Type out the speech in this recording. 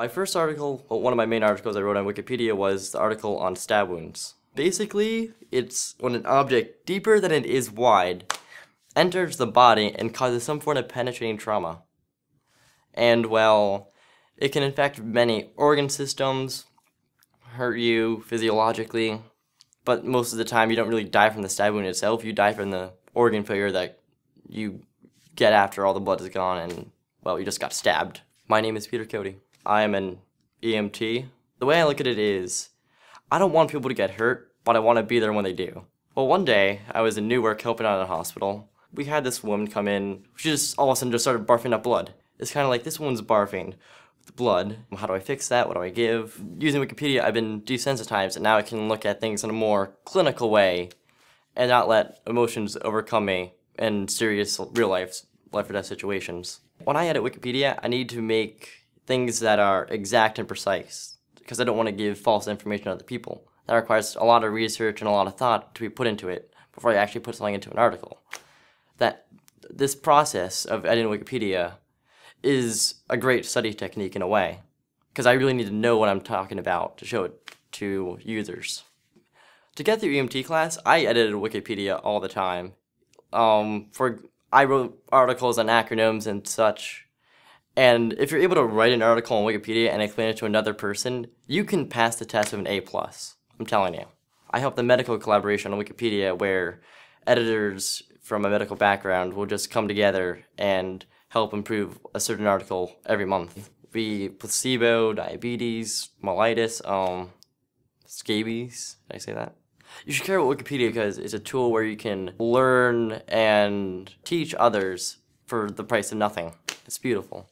My first article, well, one of my main articles I wrote on Wikipedia was the article on stab wounds. Basically, it's when an object deeper than it is wide enters the body and causes some form of penetrating trauma. And well, it can infect many organ systems, hurt you physiologically, but most of the time you don't really die from the stab wound itself, you die from the organ failure that you get after all the blood is gone and, well, you just got stabbed. My name is Peter Coti. I am an EMT. The way I look at it is, I don't want people to get hurt, but I want to be there when they do. Well, one day, I was in Newark helping out at a hospital. We had this woman come in, she just all of a sudden just started barfing up blood. It's kind of like, this woman's barfing blood. How do I fix that? What do I give? Using Wikipedia, I've been desensitized, and now I can look at things in a more clinical way and not let emotions overcome me in serious real life life or death situations. When I edit Wikipedia, I need to make things that are exact and precise because I don't want to give false information to other people. That requires a lot of research and a lot of thought to be put into it before I actually put something into an article. That this process of editing Wikipedia is a great study technique in a way because I really need to know what I'm talking about to show it to users. To get through EMT class, I edited Wikipedia all the time. Um, for I wrote articles on acronyms and such. And if you're able to write an article on Wikipedia and explain it to another person, you can pass the test with an A+. plus. I'm telling you. I help the medical collaboration on Wikipedia where editors from a medical background will just come together and help improve a certain article every month. Be placebo, diabetes, mellitus, um, scabies. Did I say that? You should care about Wikipedia because it's a tool where you can learn and teach others for the price of nothing. It's beautiful.